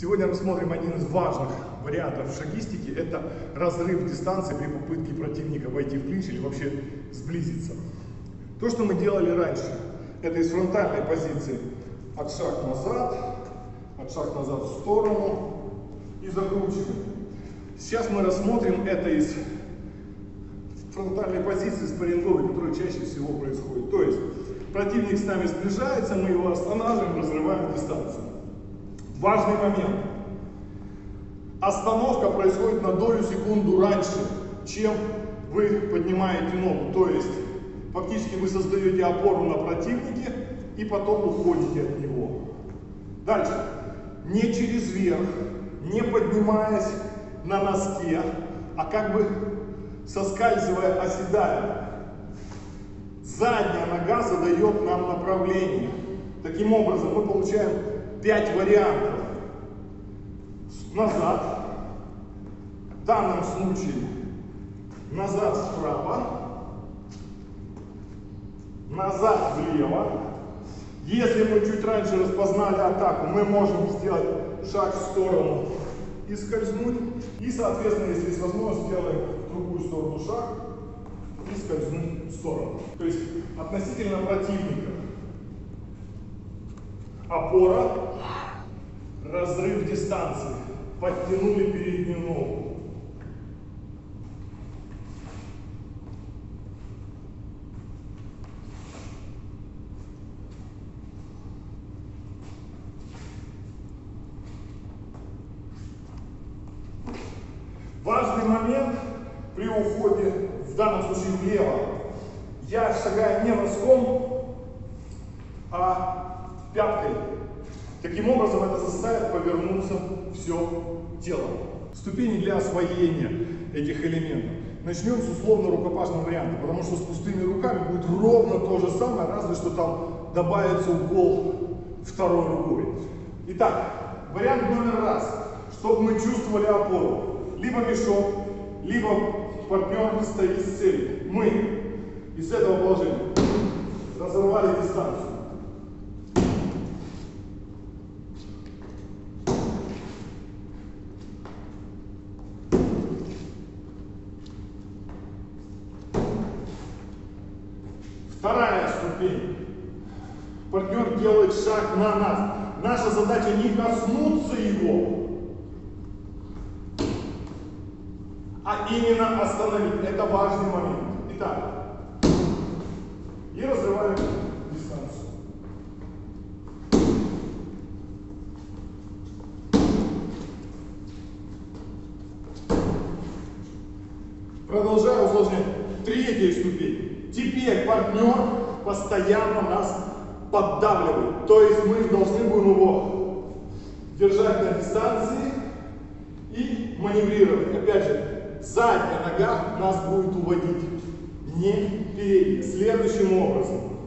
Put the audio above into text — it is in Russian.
Сегодня рассмотрим один из важных вариантов шагистики. Это разрыв дистанции при попытке противника войти в клинч или вообще сблизиться. То, что мы делали раньше, это из фронтальной позиции от шаг назад, от шаг назад в сторону и закручиваем. Сейчас мы рассмотрим это из фронтальной позиции спарринговой, которая чаще всего происходит. То есть противник с нами сближается, мы его останавливаем, разрываем дистанцию. Важный момент. Остановка происходит на долю секунду раньше, чем вы поднимаете ногу. То есть фактически вы создаете опору на противнике и потом уходите от него. Дальше. Не через верх, не поднимаясь на носке, а как бы соскальзывая, оседая. Задняя нога задает нам направление. Таким образом мы получаем 5 вариантов. Назад. В данном случае назад справа. Назад влево. Если мы чуть раньше распознали атаку, мы можем сделать шаг в сторону и скользнуть. И, соответственно, если есть возможность, сделаем в другую сторону шаг и скользнуть в сторону. То есть относительно противника опора, разрыв дистанции, подтянули переднюю ногу. Важный момент при уходе, в данном случае влево, я шагаю не носком, а пяткой. Таким образом это заставит повернуться все тело. Ступени для освоения этих элементов. Начнем с условно-рукопашного варианта, потому что с пустыми руками будет ровно то же самое, разве что там добавится укол второй рукой. Итак, вариант номер раз, чтобы мы чувствовали опору. Либо мешок, либо партнер стоит с целью. Мы из этого положения разорвали дистанцию. Вторая ступень. Партнер делает шаг на нас. Наша задача не коснуться его, а именно остановить. Это важный момент. Итак, и разрываем дистанцию. Продолжаю усложнять. Третья ступень. Теперь партнер постоянно нас поддавливает. То есть мы должны будем его держать на дистанции и маневрировать. Опять же, задняя нога нас будет уводить, не передняя. Следующим образом.